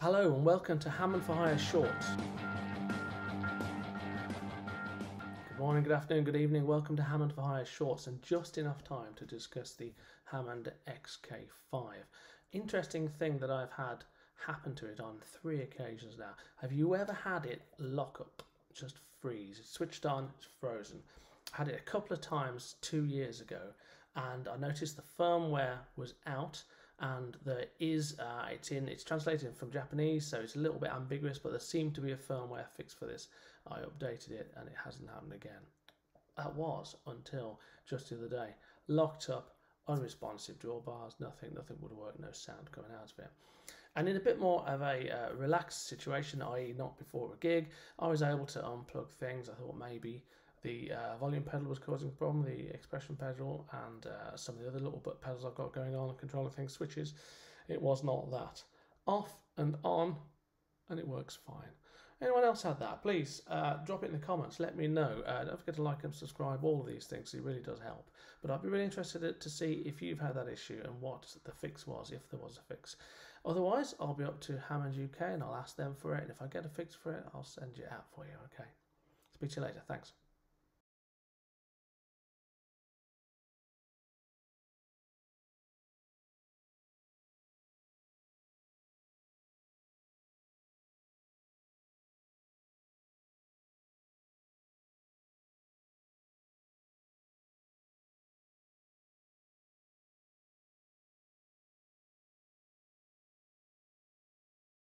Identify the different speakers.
Speaker 1: Hello and welcome to Hammond for Hire Shorts. Good morning, good afternoon, good evening. Welcome to Hammond for Hire Shorts and just enough time to discuss the Hammond XK5. Interesting thing that I've had happen to it on three occasions now. Have you ever had it lock up, just freeze? It's switched on, it's frozen. Had it a couple of times two years ago and I noticed the firmware was out and there is uh, it's in it's translated from Japanese, so it's a little bit ambiguous, but there seemed to be a firmware fix for this. I updated it, and it hasn't happened again. That was until just the other day. Locked up, unresponsive drawbars, nothing, nothing would work, no sound coming out of it. And in a bit more of a uh, relaxed situation, i.e., not before a gig, I was able to unplug things. I thought maybe the uh, volume pedal was causing problem, the expression pedal, and uh, some of the other little pedals I've got going on, and controlling things, switches. It was not that. Off and on, and it works fine. Anyone else had that? Please uh, drop it in the comments. Let me know. Uh, don't forget to like and subscribe. All of these things. It really does help. But I'd be really interested to see if you've had that issue and what the fix was, if there was a fix. Otherwise, I'll be up to Hammond UK and I'll ask them for it. And if I get a fix for it, I'll send it out for you. Okay. Speak to you later. Thanks.